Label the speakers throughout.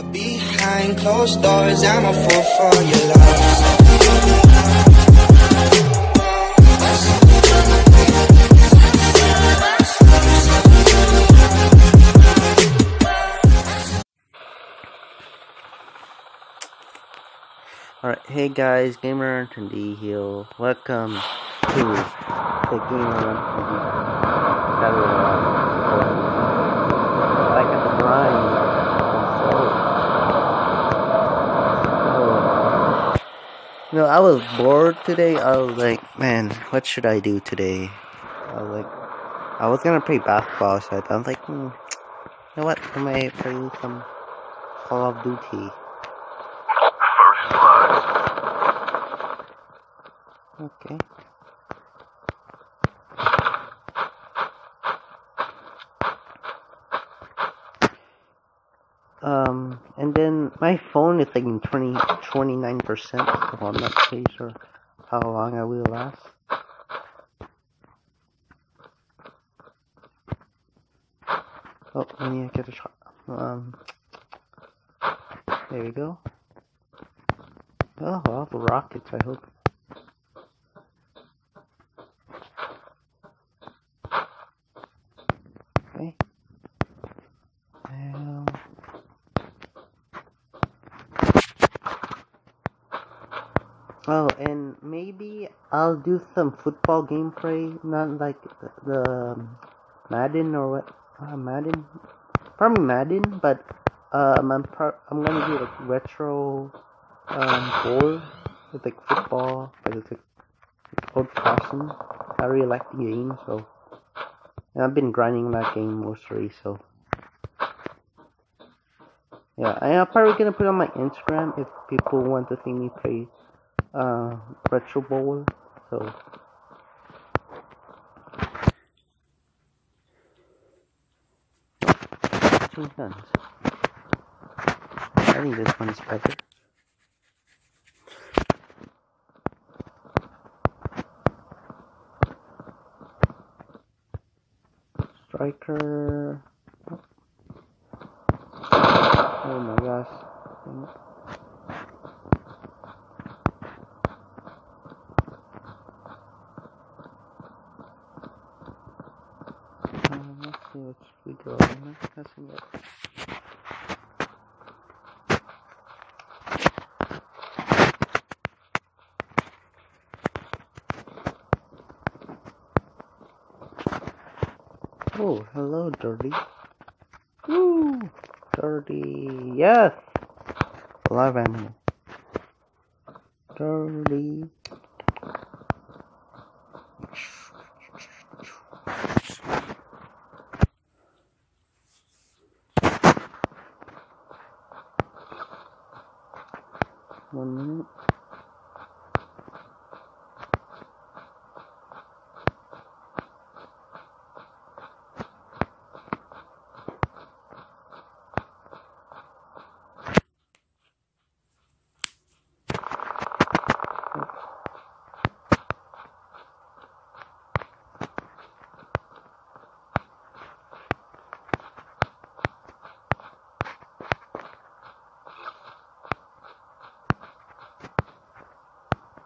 Speaker 1: Behind closed doors, I'm a fool for your love.
Speaker 2: Alright, hey guys, Gamer D here. Welcome to the Gamer Royale. Back at the grind. So, you know, I was bored today. I was like, man, what should I do today? I was like, I was gonna play basketball, so I was like, hmm, you know what? I might play some Call of Duty. Um, and then my phone is like in 20, 29%, so I'm not sure how long I will last. Oh, need to get a shot. Um, there we go. Oh, well, the rockets, I hope. Okay. Well. Oh, and maybe I'll do some football gameplay, not like the, the um, Madden or what? Uh, Madden, probably Madden, but um, I'm pro- I'm gonna do like retro um with like football, but it's like old fashioned. I really like the game, so and I've been grinding that game mostly, so yeah. I'm probably gonna put on my Instagram if people want to see me play uh retro bowl. So two guns. I think this one is better. Striker. Oh my gosh. Um, let's see I'm not pressing it. Oh, hello, Dirty. Woo! Dirty. Yes! Live animal. Dirty. One minute.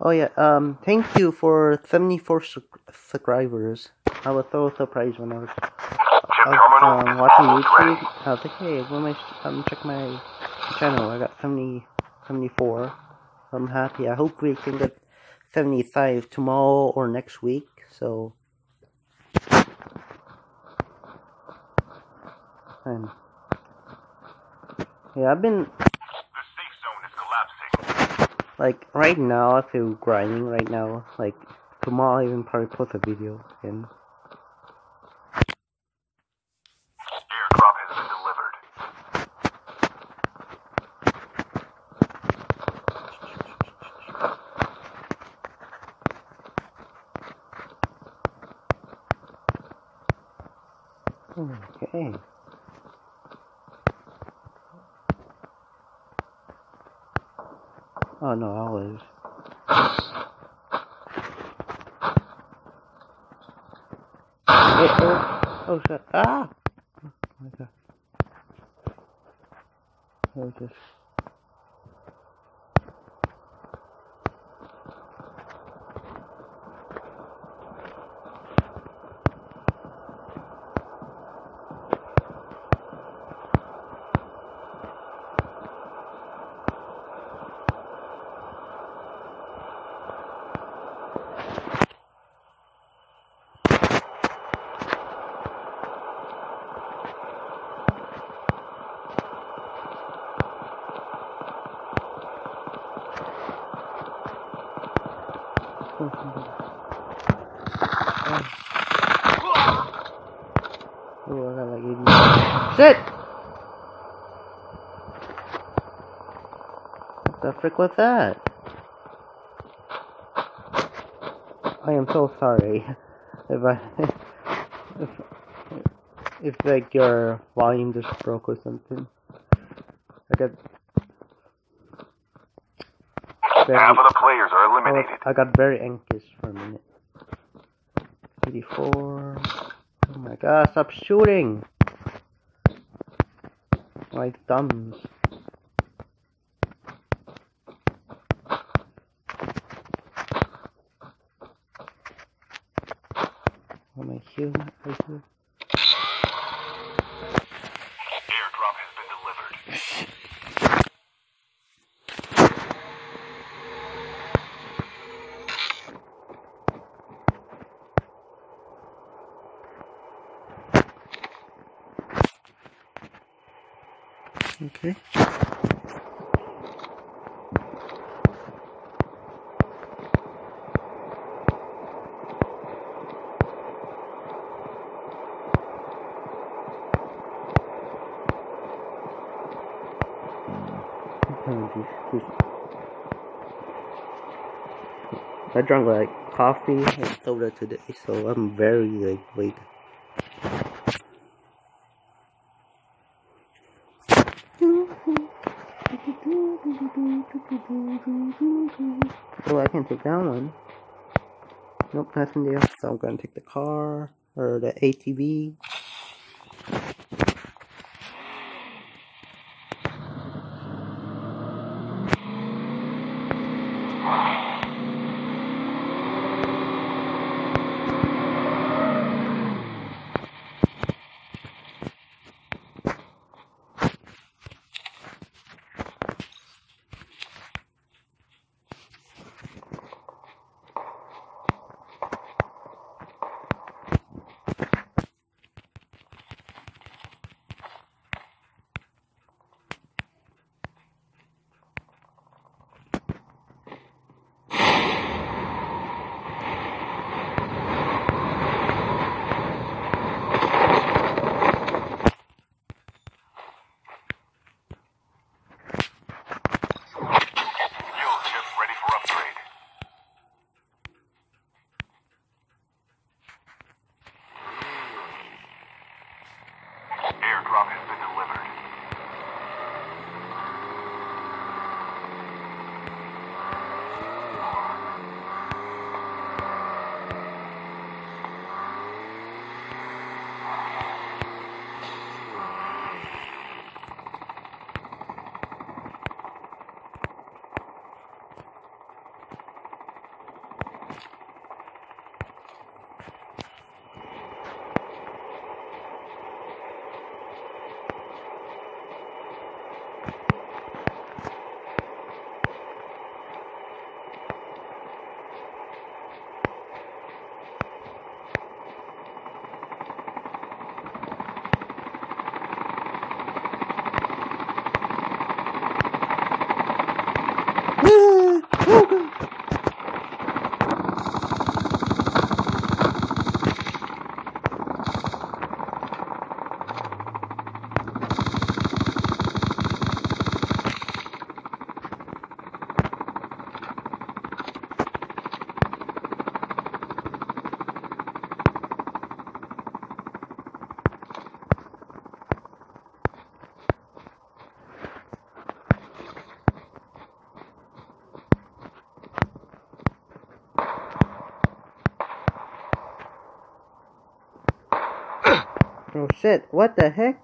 Speaker 2: Oh yeah, um, thank you for 74 sub- subscribers. I was so surprised when I was, I was um, watching YouTube. I was like, hey, when I, um, check my channel. I got 70, 74. I'm happy. I hope we can get 75 tomorrow or next week. So, and yeah, I've been
Speaker 3: The safe zone is collapsing.
Speaker 2: Like right now I feel grinding right now. Like tomorrow I even probably post a video and
Speaker 3: Airdrop has been delivered.
Speaker 2: okay. Oh no, I was. Oh, oh, oh shit. Ah! Oh my god. I'll just Oh, I got like 80. Shit! What the frick was that? I am so sorry if I if if like your volume just broke or something. I got very,
Speaker 3: Half of the players are
Speaker 2: I, was-
Speaker 3: eliminated.
Speaker 2: I got very anxious for a minute. 84. Oh my god, stop shooting! My thumbs. Oh my heel, right here.
Speaker 3: Airdrop has been delivered.
Speaker 2: I drank like coffee and soda today, so I'm very like weak. Oh, I can take that one. Nope, nothing there. So I'm gonna take the car or the ATV. Oh, shit, what the heck?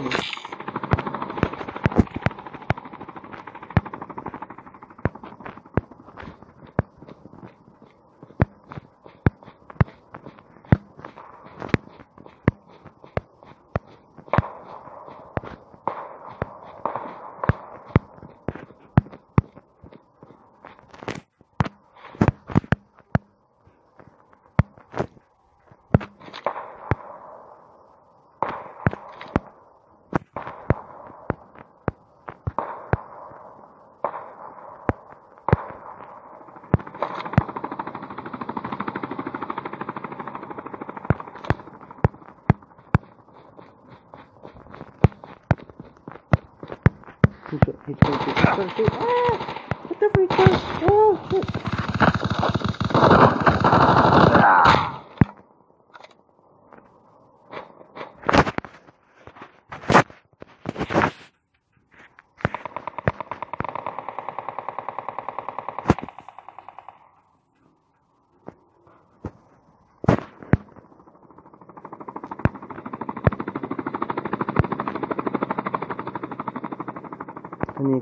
Speaker 2: going to, he's going to, ah! What the freak? Oh, shit.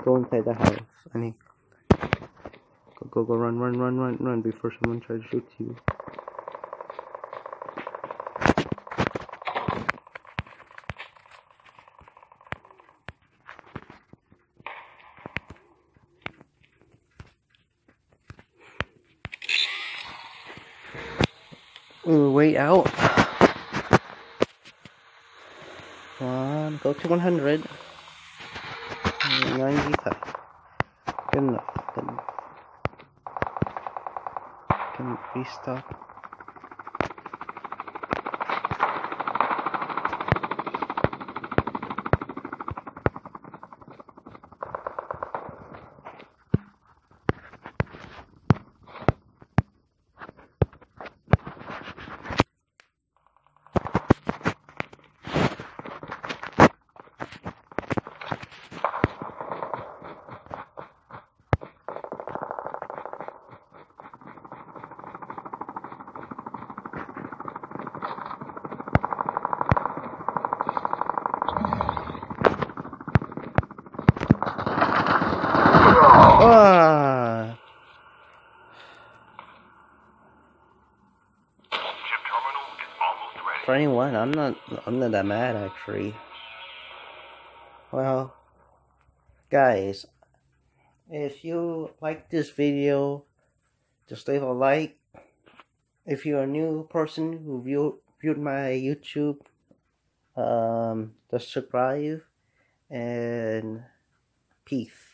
Speaker 2: Go inside the house. Need go go go run run run run run before someone tries to shoot you. Ooh, wait out. Come on, go to 100.
Speaker 3: عندي
Speaker 2: تاع كنا كنا بيستا I'm not that mad actually. Well, guys, if you like this video, just leave a like. If you're a new person who view, viewed my YouTube, um, just subscribe and peace.